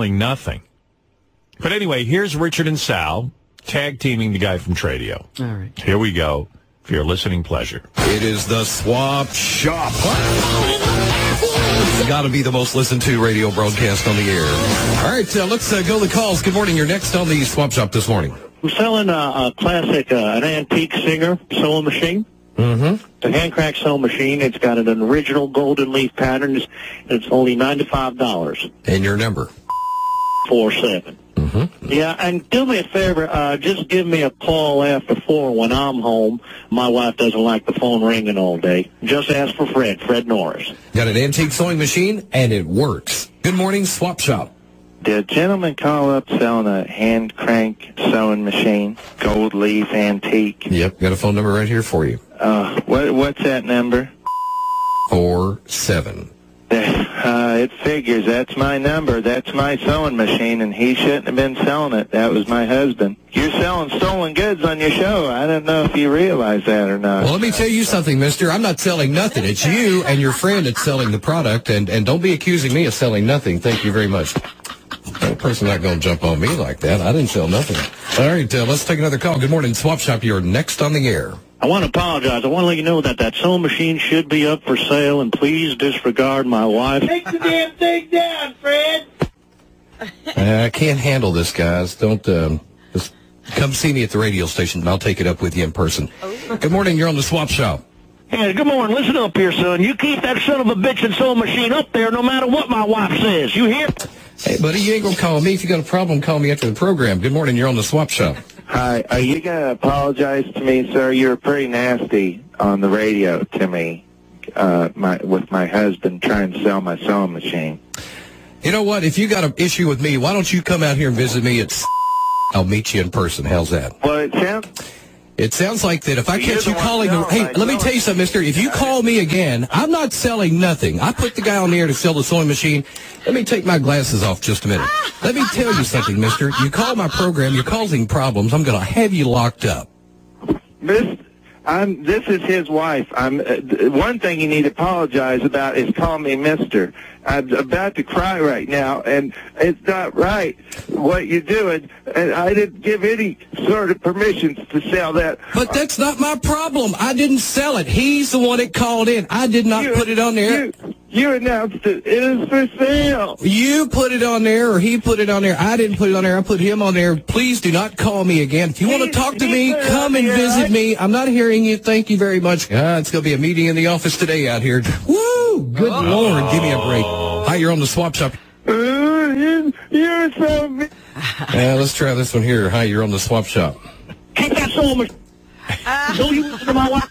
selling nothing. But anyway, here's Richard and Sal tag teaming the guy from Tradio. All right. Here we go for your listening pleasure. It is the Swap Shop. Got to be the most listened to radio broadcast on the air. All right, uh, let's uh, go to the calls. Good morning. You're next on the Swap Shop this morning. I'm selling a, a classic, uh, an antique Singer sewing machine. Mm-hmm. The hand crank sewing machine. It's got an original golden leaf pattern. It's, it's only ninety-five dollars. And your number. Four seven. Mm-hmm. Yeah, and do me a favor. Uh, just give me a call after four when I'm home. My wife doesn't like the phone ringing all day. Just ask for Fred. Fred Norris. Got an antique sewing machine, and it works. Good morning, Swap Shop. Did a gentleman call up selling a hand crank sewing machine, gold leaf antique? Yep, got a phone number right here for you. Uh, what what's that number? Four seven. Uh, it figures. That's my number. That's my sewing machine, and he shouldn't have been selling it. That was my husband. You're selling stolen goods on your show. I don't know if you realize that or not. Well, let me tell you something, mister. I'm not selling nothing. It's you and your friend that's selling the product, and, and don't be accusing me of selling nothing. Thank you very much. That person not going to jump on me like that. I didn't sell nothing. All right, uh, let's take another call. Good morning, Swap Shop. You're next on the air. I want to apologize. I want to let you know that that sewing machine should be up for sale, and please disregard my wife. Take the damn thing down, Fred. I can't handle this, guys. Don't um, just come see me at the radio station, and I'll take it up with you in person. Good morning. You're on the Swap Shop. Hey, good morning. Listen up here, son. You keep that son of a bitch and sewing machine up there no matter what my wife says. You hear? Hey, buddy, you ain't gonna call me. If you got a problem, call me after the program. Good morning. You're on the Swap Shop. Hi. Are you gonna apologize to me, sir? You were pretty nasty on the radio to me, uh, my with my husband trying to sell my sewing machine. You know what? If you got an issue with me, why don't you come out here and visit me at? I'll meet you in person. How's that? Well, it sounds. It sounds like that if I catch you calling, selling hey, let me tell you something, mister. If you call me again, I'm not selling nothing. I put the guy on the air to sell the sewing machine. Let me take my glasses off just a minute. Let me tell you something, mister. You call my program, you're causing problems. I'm going to have you locked up. This, I'm. This is his wife. I'm. Uh, one thing you need to apologize about is calling me Mister. I'm about to cry right now, and it's not right what you're doing. And I didn't give any sort of permissions to sell that. But that's not my problem. I didn't sell it. He's the one that called in. I did not You- put it on there. You, you announced it. It is for sale. You put it on there, or he put it on there. I didn't put it on there. I put him on there. Please do not call me again. If you want to talk to he me, put it come on and visit me. I'm not hearing you. Thank you very much. Ah, it's going to be a meeting in the office today out here. Woo! Good Lord. Give me a break. Hi, you're on the swap shop. Uh, you- You're so. Yeah, let's try this one here. Hi, you're on the swap shop. Keep that sewing machine. Don't you listen to my wife?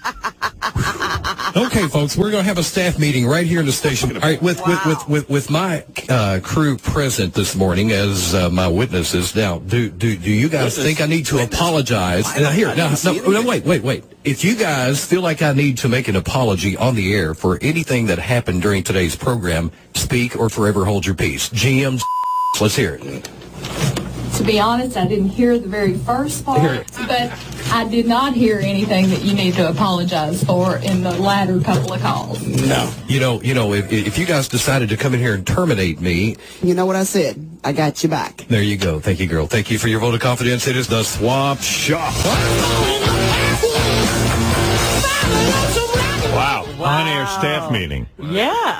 Okay, folks, we're going to have a staff meeting right here in the station. All right, with with with with, with my uh, crew present this morning as uh, my witnesses. Now, do do do you guys think I need to apologize? Now, here, now, no, no, wait, wait, wait. If you guys feel like I need to make an apology on the air for anything that happened during today's program, speak or forever hold your peace. GM's, let's hear it. To be honest, I didn't hear the very first part, but I did not hear anything that you need to apologize for in the latter couple of calls. No. You know, you know, if, if you guys decided to come in here and terminate me, You know what I said? I got you back. there you go. Thank you, girl. Thank you for your vote of confidence. It is the Swap Shop. Wow. On-air staff meeting. Yeah.